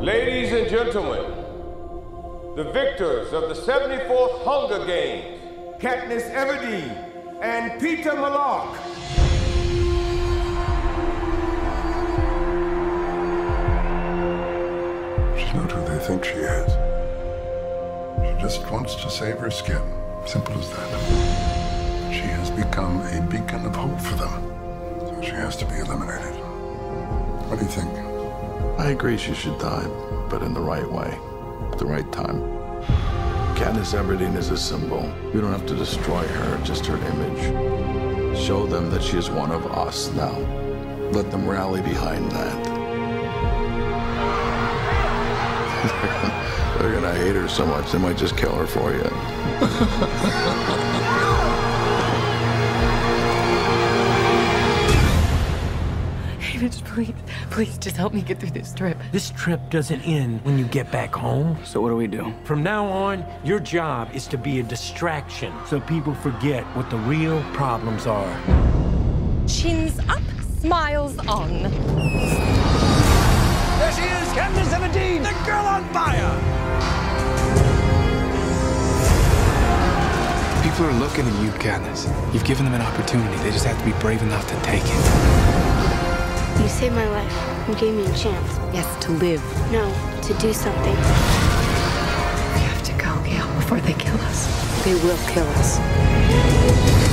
Ladies and gentlemen, the victors of the 74th Hunger Games, Katniss Everdeen and Peeta Mellark. She's not who they think she is. She just wants to save her skin. Simple as that. She has become a beacon of hope for them. So she has to be eliminated. What do you think? I agree she should die, but in the right way, at the right time. Katniss Everdeen is a symbol. We don't have to destroy her, just her image. Show them that she is one of us now. Let them rally behind that. They're gonna hate her so much, they might just kill her for you. please, please just help me get through this trip. This trip doesn't end when you get back home. So what do we do? From now on, your job is to be a distraction so people forget what the real problems are. Chins up, smiles on. There she is, Katniss Everdeen, the girl on fire! People are looking at you, Katniss. You've given them an opportunity. They just have to be brave enough to take it. You saved my life. You gave me a chance. Yes, to live. No, to do something. We have to go, Gale, before they kill us. They will kill us.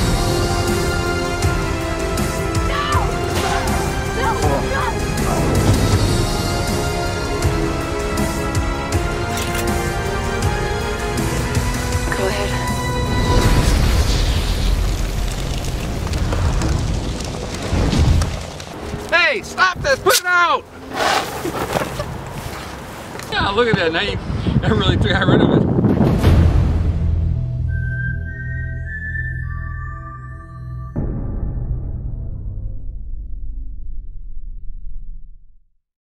Hey, stop this! Put it out! Yeah, look at that. Now you, I really got rid of it.